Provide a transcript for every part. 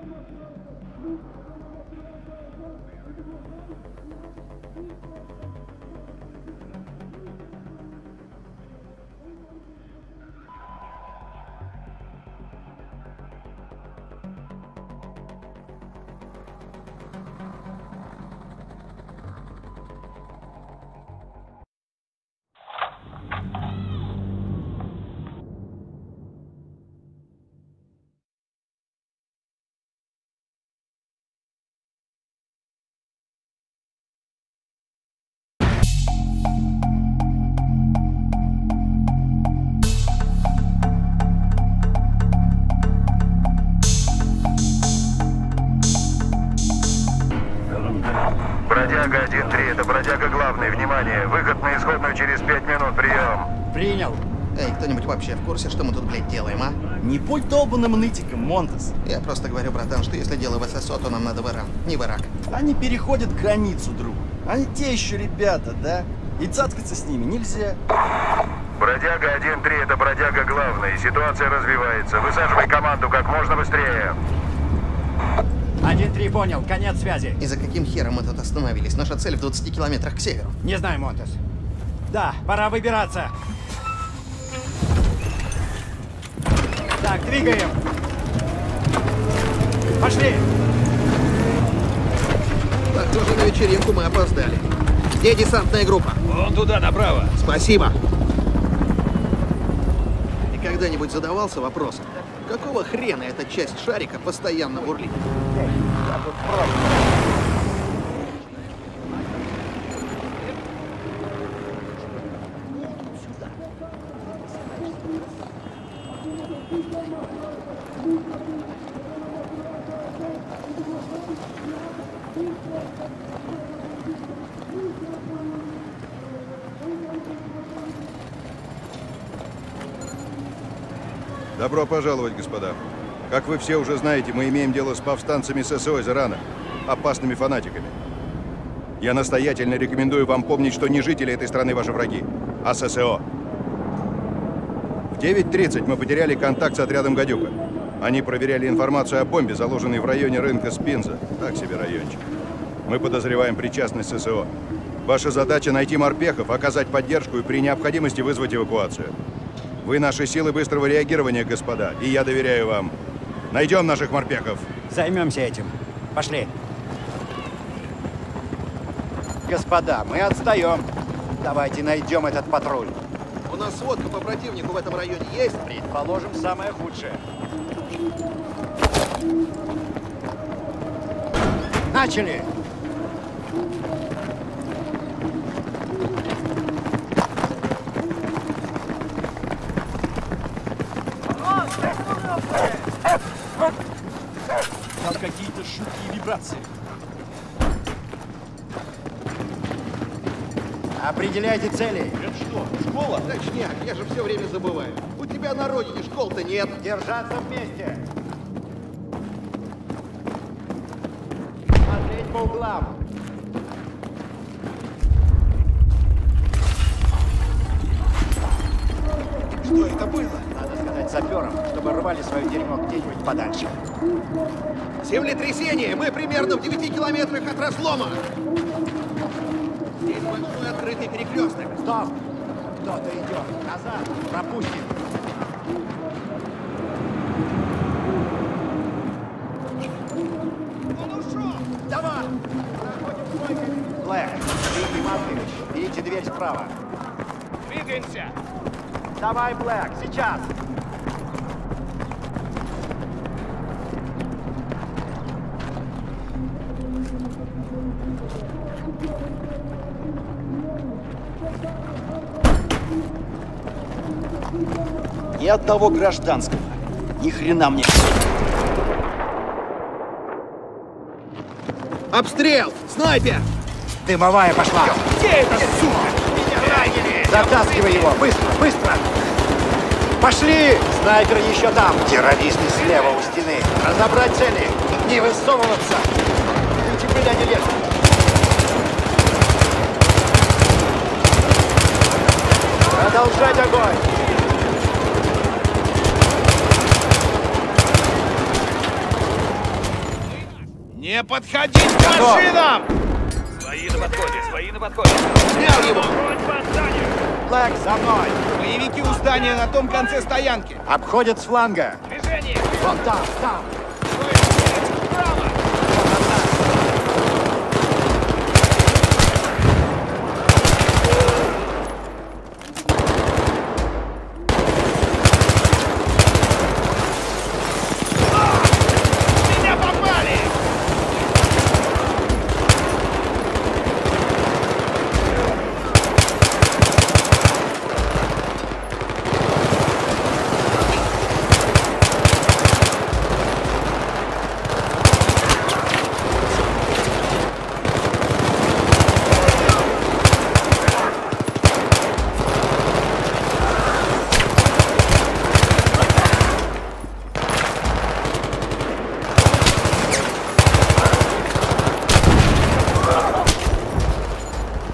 Thank you. Принял. Эй, кто-нибудь вообще в курсе, что мы тут, блядь, делаем, а? Не будь долбанным нытиком, Монтес. Я просто говорю, братан, что если дело в ССО, то нам надо в Иран, не в Ирак. Они переходят границу, друг. Они те еще ребята, да? И цацкаться с ними нельзя. Бродяга 1-3, это бродяга главный. Ситуация развивается. Высаживай команду как можно быстрее. 1-3 понял, конец связи. И за каким хером мы тут остановились? Наша цель в 20 километрах к северу. Не знаю, Монтес. Да, пора выбираться. Так, двигаем. Пошли. Похоже, на вечеринку мы опоздали. Где десантная группа? Вон туда, направо. Спасибо. Ты когда-нибудь задавался вопросом, какого хрена эта часть шарика постоянно бурлит? Добро пожаловать, господа. Как вы все уже знаете, мы имеем дело с повстанцами ССО из Ирана, опасными фанатиками. Я настоятельно рекомендую вам помнить, что не жители этой страны ваши враги, а ССО. В 9.30 мы потеряли контакт с отрядом «Гадюка». Они проверяли информацию о бомбе, заложенной в районе рынка Спинза. Так себе райончик. Мы подозреваем причастность ССО. Ваша задача найти морпехов, оказать поддержку и при необходимости вызвать эвакуацию. Вы наши силы быстрого реагирования, господа, и я доверяю вам. Найдем наших морпехов. Займемся этим. Пошли. Господа, мы отстаем. Давайте найдем этот патруль. У нас сводка по противнику в этом районе есть? Предположим, самое худшее. Начали! Там какие-то жуткие вибрации. Определяйте цели. Это что, школа? Точняк, я же все время забываю. У тебя на родине школ-то нет. Держаться вместе. Смотреть по углам. Саперам, чтобы рвали свое дерьмо где-нибудь подальше. Землетрясение! Мы примерно в 9 километрах от разлома. Здесь большой открытый перекресток. Стоп! Кто-то идет. Назад. Пропустим. Давай! Проходим двойками. Блэк, и Матвеевич, берите дверь справа. Двигаемся! Давай, Блэк, сейчас! Ни одного гражданского. Ни хрена мне. Обстрел! Снайпер! Дымовая пошла! Где это, сука? Меня ранили! Затаскивай его! Быстро, быстро! Пошли! Снайпер еще там! Террористы слева у стены! Разобрать цели! Не высовываться! Ты куда не лезут! Продолжать огонь! Не подходить к машинам! Свои на подходе, свои на подходе. Снял его! Блэк, за мной! Боевики у здания на том конце стоянки. Обходят с фланга! Движение! Вон там, там! Справа! Меня попали!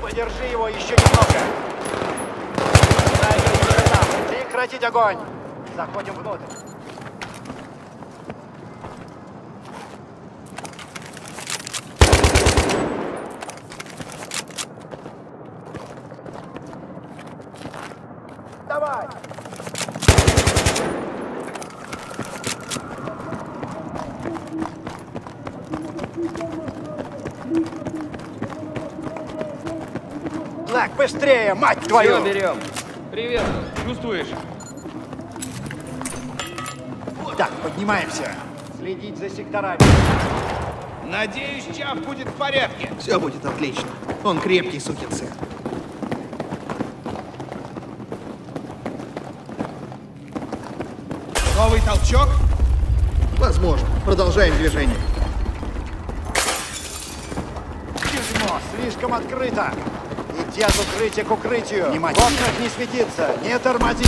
Подержи его еще немного. Снайпер еще там. Прекратить огонь. Заходим внутрь. Давай. Блэк, быстрее, мать твою! Все, берем. Привет. Чувствуешь? Так, поднимаемся. Следить за секторами. Надеюсь, Чав будет в порядке. Все будет отлично. Он крепкий сукин сын. Новый толчок? Возможно. Продолжаем движение. Дерьмо, слишком открыто. Иди от укрытия к укрытию. В окнах не светиться, не тормози.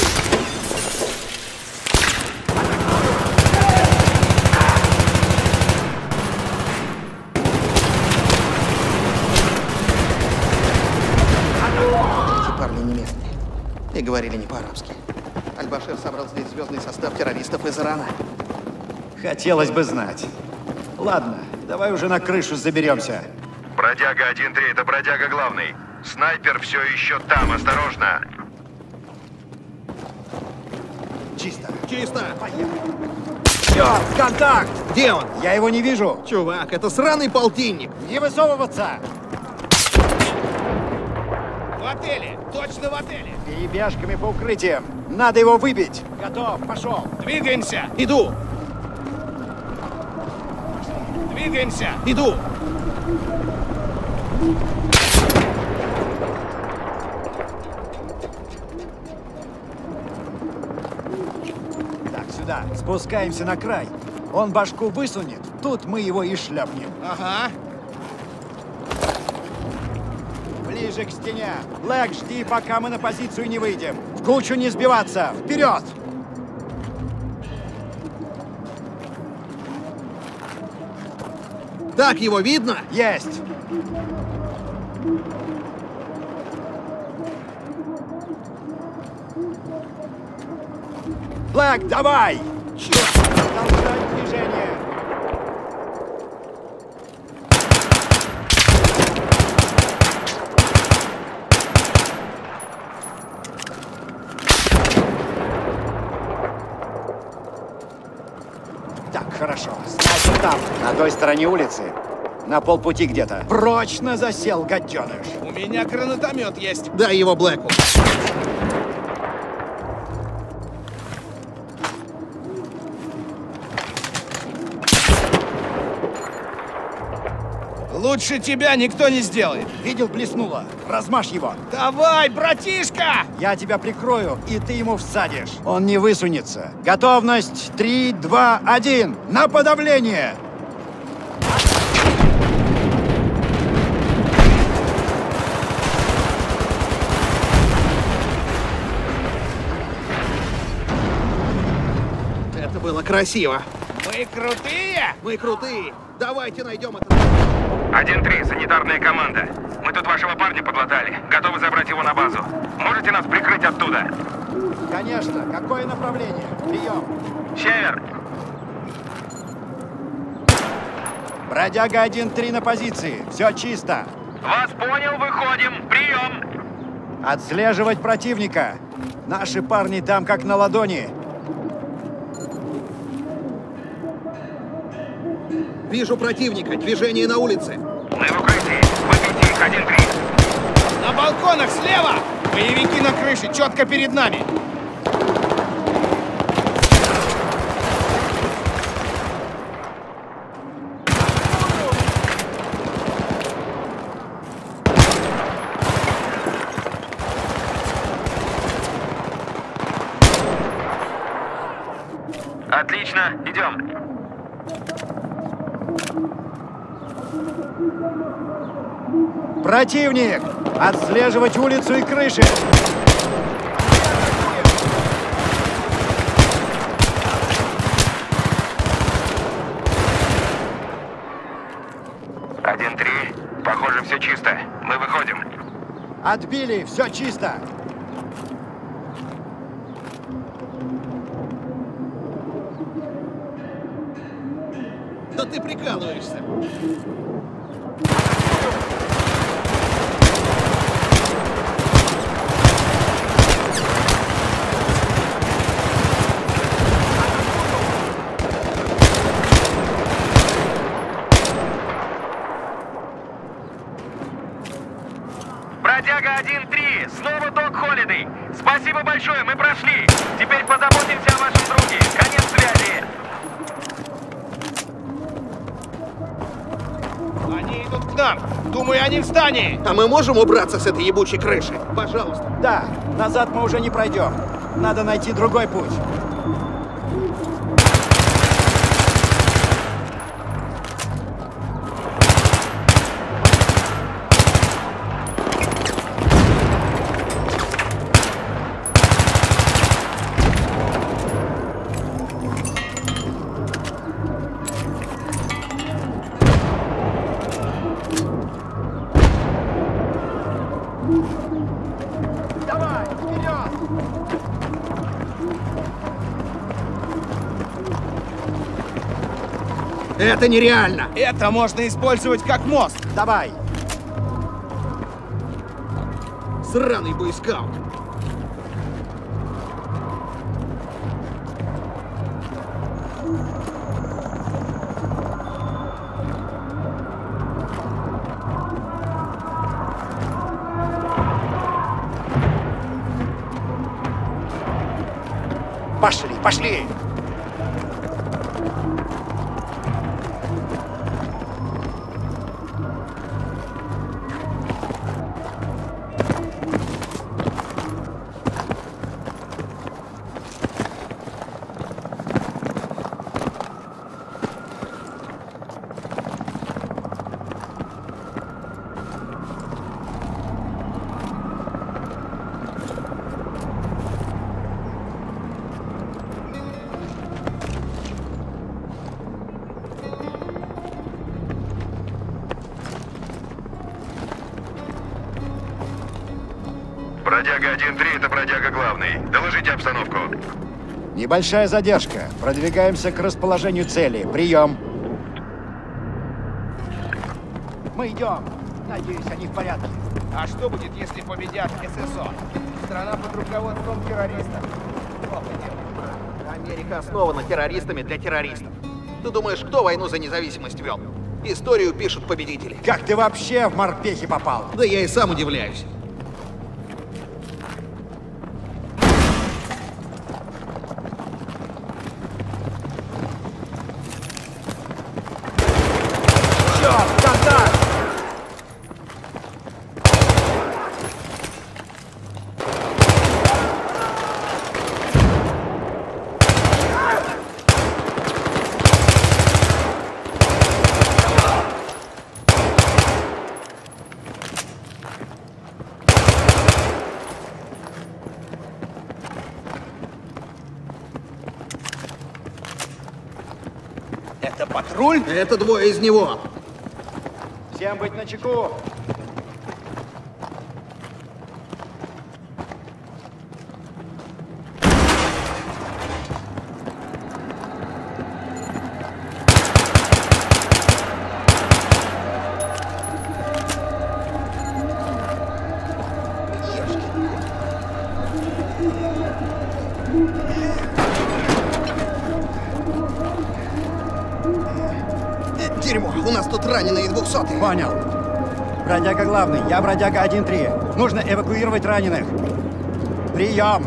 Эти парни не местные. И говорили не по-арабски. Аль-Башир собрал здесь звездный состав террористов из Ирана. Хотелось бы знать. Ладно, давай уже на крышу заберемся. Бродяга 1-3, это бродяга главный. Снайпер все еще там, осторожно. Чисто. Чисто. Черт, контакт! Где он? Я его не вижу. Чувак, это сраный полтинник. Не высовываться! В отеле! Точно в отеле! Перебежками по укрытиям. Надо его выбить. Готов, пошел. Двигаемся! Иду, Двигаемся! иду. Так, сюда. Спускаемся на край. Он башку высунет. Тут мы его и шляпнем. Ага. Ближе к стене. Блэк, жди, пока мы на позицию не выйдем. В кучу не сбиваться. Вперед! Так его видно? Есть! Блэк, давай! Черт! Продолжай движение! Так, хорошо. Снайпер там, на той стороне улицы. На полпути где-то. Прочно засел, гаденыш. У меня гранатомет есть. Дай его Блэку. Лучше тебя никто не сделает. Видел, блеснуло. Размажь его. Давай, братишка! Я тебя прикрою, и ты ему всадишь. Он не высунется. Готовность. Три, два, один. На подавление! Это было красиво. Мы крутые! Мы крутые. Давайте найдем это. 1-3, санитарная команда. Мы тут вашего парня подлатали. Готовы забрать его на базу. Можете нас прикрыть оттуда? Конечно. Какое направление? Прием. Север. Бродяга 1-3 на позиции. Все чисто. Вас понял, выходим. Прием. Отслеживать противника. Наши парни там как на ладони. Вижу противника. Движение на улице. Мы в укрытии. Выбейте их 1-3. На балконах слева! Боевики на крыше, четко перед нами! Отлично, идем. Противник! Отслеживать улицу и крыши! Один три. Похоже, все чисто. Мы выходим. Отбили! Все чисто! Да ты прикалываешься. Бродяга 1-3. Снова Док Холидей. Спасибо большое, мы прошли. Теперь позаботимся о вашем друге. Конец связи. Они идут к нам! Думаю, они в здании! А мы можем убраться с этой ебучей крыши? Пожалуйста. Да, назад мы уже не пройдем. Надо найти другой путь. Это нереально. Это можно использовать как мост! Давай! Сраный бойскаут! Пошли, пошли! 1-3, это бродяга главный. Доложите обстановку. Небольшая задержка. Продвигаемся к расположению цели. Прием. Мы идем. Надеюсь, они в порядке. А что будет, если победят ССО? Страна под руководством террористов. Плохо дело. Америка основана террористами для террористов. Ты думаешь, кто войну за независимость вел? Историю пишут победители. Как ты вообще в морпехи попал? Да я и сам удивляюсь. Черт, контакт! Это патруль? Это двое из него. Всем быть начеку. Раненые двухсотые. Понял. Бродяга главный, я бродяга 1-3. Нужно эвакуировать раненых. Прием.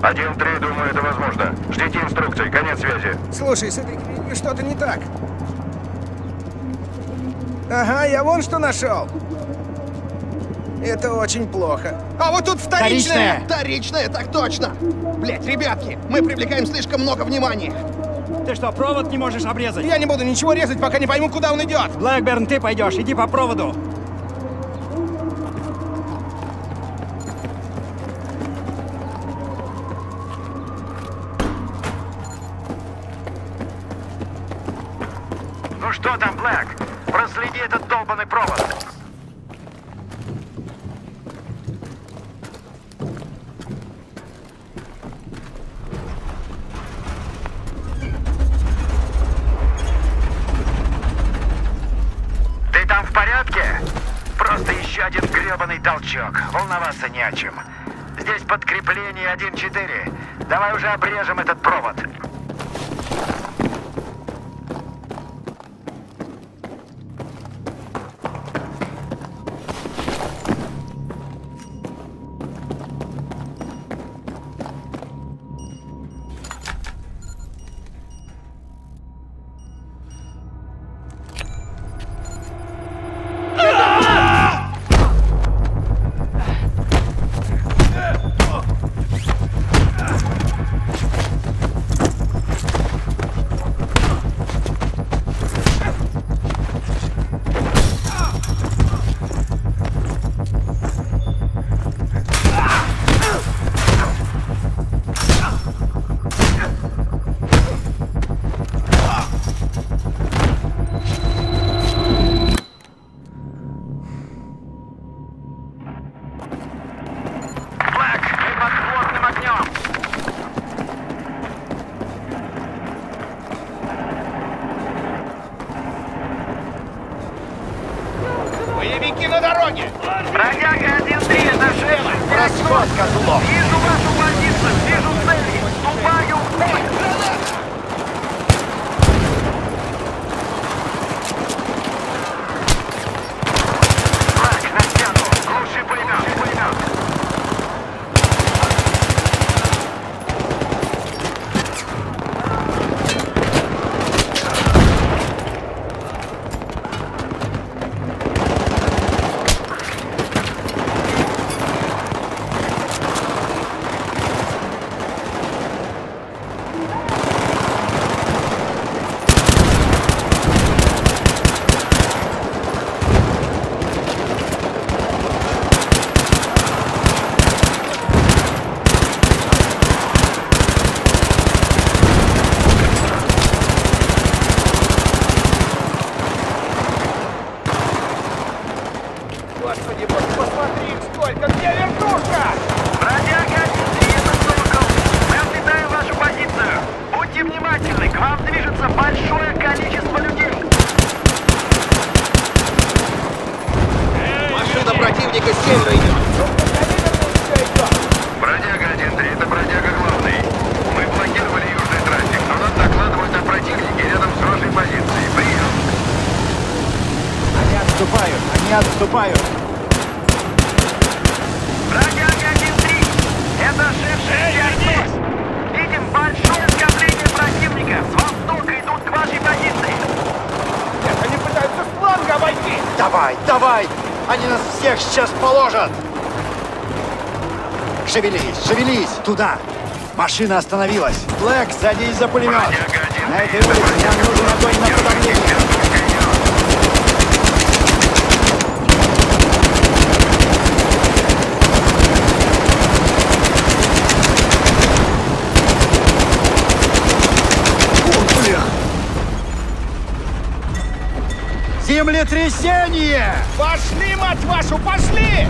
1-3, думаю, это возможно. Ждите инструкций, конец связи. Слушай, с этой что-то не так. Ага, я вон что нашел. Это очень плохо. А вот тут! Вторичная. Вторичная, так точно! Блять, ребятки, мы привлекаем слишком много внимания. Ты что, провод не можешь обрезать? Я не буду ничего резать, пока не пойму, куда он идет. Блэкберн, ты пойдешь, иди по проводу. Волноваться не о чем. Здесь подкрепление 1-4. Давай уже обрежем этот провод. Лежат. Шевелись, шевелись! Туда! Машина остановилась. Блэк, садись за пулемет. На этой улице нам нужен огонь на подавление. землетрясение! Пошли, мать вашу, пошли!